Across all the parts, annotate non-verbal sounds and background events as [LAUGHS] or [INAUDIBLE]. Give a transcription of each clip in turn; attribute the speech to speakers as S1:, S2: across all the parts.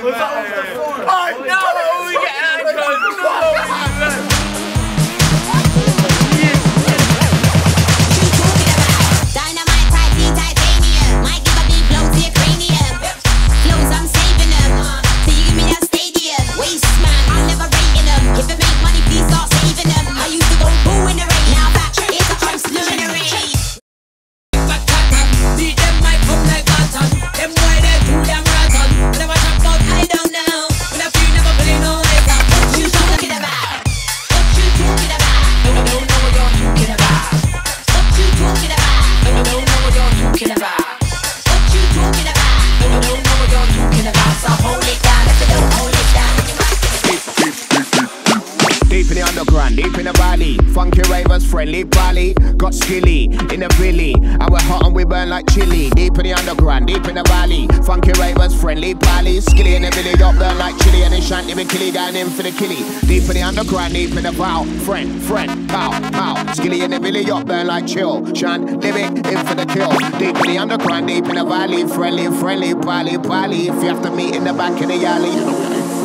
S1: Oh, no, we get ankles.
S2: Dynamite, titan, titanium. Might give a big blow to your cranium. Flows, I'm saving them. So you give me that stadium. Waste I'm never rating them. If it make money, please start saving them. I used to go boo in the rain. Now back, it's a I'm slew in the rain.
S3: Beat them might come like cotton. Them boy
S4: Deep in the underground, deep in the valley. Funky ravers, friendly pally. Got skilly in the billy. And we're hot and we burn like chili. Deep in the underground, deep in the valley. Funky ravers, friendly pally. Skilly in the billy, up burn like chili. And they shanty be killy, going in for the killy. Deep in the underground, deep in the bow. Friend, friend, pow, pow. Skilly in the billy, up burn like chill. Shan, living in for the kill. Deep in the underground, deep in the valley. Friendly, friendly, pally, pally. If you have to meet in the back of the alley, you know we ain't friendly,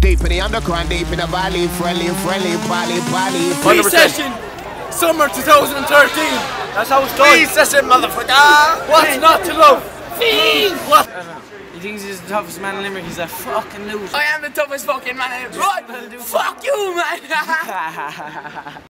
S4: Deep in the underground, deep in the valley, friendly, friendly, pally, pally.
S1: Free session, summer 2013. That's how it's done.
S5: Free session, motherfucker.
S1: What's not to love? What?
S6: He thinks he's the toughest man in Limerick. He's a fucking loser.
S1: I am the toughest fucking man. Right? Fuck you, man. [LAUGHS] [LAUGHS]